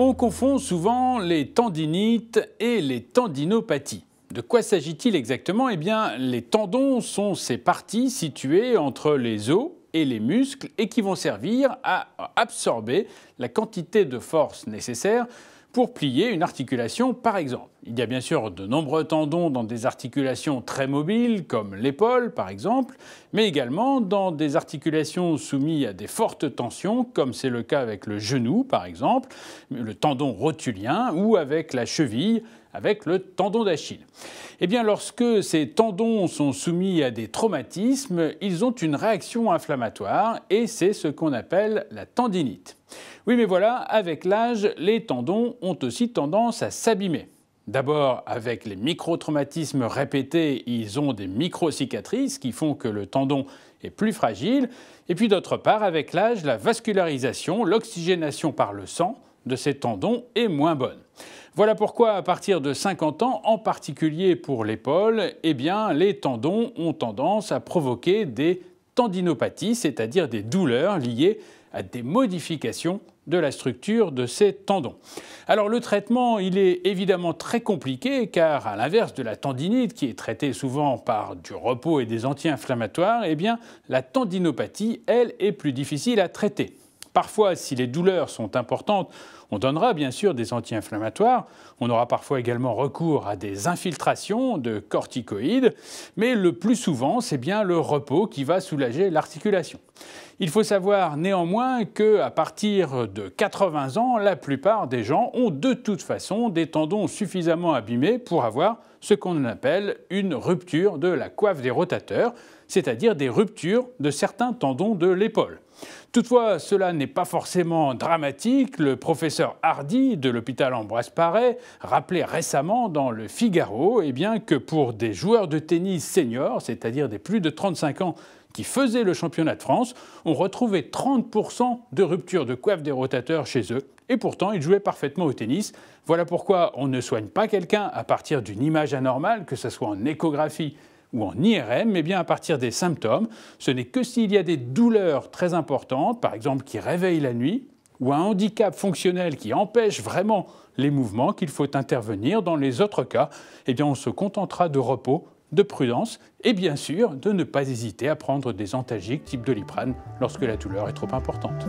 On confond souvent les tendinites et les tendinopathies. De quoi s'agit-il exactement? Eh bien, les tendons sont ces parties situées entre les os et les muscles et qui vont servir à absorber la quantité de force nécessaire pour plier une articulation par exemple. Il y a bien sûr de nombreux tendons dans des articulations très mobiles comme l'épaule par exemple, mais également dans des articulations soumises à des fortes tensions comme c'est le cas avec le genou par exemple, le tendon rotulien ou avec la cheville avec le tendon d'Achille. Eh bien, lorsque ces tendons sont soumis à des traumatismes, ils ont une réaction inflammatoire et c'est ce qu'on appelle la tendinite. Oui, mais voilà, avec l'âge, les tendons ont aussi tendance à s'abîmer. D'abord, avec les micro-traumatismes répétés, ils ont des micro-cicatrices qui font que le tendon est plus fragile. Et puis d'autre part, avec l'âge, la vascularisation, l'oxygénation par le sang de ces tendons est moins bonne. Voilà pourquoi, à partir de 50 ans, en particulier pour l'épaule, eh bien, les tendons ont tendance à provoquer des tendinopathies, c'est-à-dire des douleurs liées à des modifications de la structure de ces tendons. Alors le traitement, il est évidemment très compliqué car à l'inverse de la tendinite qui est traitée souvent par du repos et des anti-inflammatoires, eh la tendinopathie, elle, est plus difficile à traiter. Parfois, si les douleurs sont importantes, on donnera bien sûr des anti-inflammatoires, on aura parfois également recours à des infiltrations de corticoïdes, mais le plus souvent, c'est bien le repos qui va soulager l'articulation. Il faut savoir néanmoins qu'à partir de 80 ans, la plupart des gens ont de toute façon des tendons suffisamment abîmés pour avoir ce qu'on appelle une rupture de la coiffe des rotateurs, c'est-à-dire des ruptures de certains tendons de l'épaule. Toutefois, cela n'est pas forcément dramatique. Le professeur Hardy de l'hôpital Ambroise Paré rappelait récemment dans le Figaro eh bien, que pour des joueurs de tennis seniors, c'est-à-dire des plus de 35 ans qui faisaient le championnat de France, on retrouvait 30% de rupture de coiffe des rotateurs chez eux. Et pourtant, ils jouaient parfaitement au tennis. Voilà pourquoi on ne soigne pas quelqu'un à partir d'une image anormale, que ce soit en échographie ou en IRM, mais bien à partir des symptômes. Ce n'est que s'il y a des douleurs très importantes, par exemple qui réveillent la nuit, ou un handicap fonctionnel qui empêche vraiment les mouvements qu'il faut intervenir. Dans les autres cas, eh bien on se contentera de repos, de prudence et bien sûr de ne pas hésiter à prendre des antalgiques type doliprane lorsque la douleur est trop importante.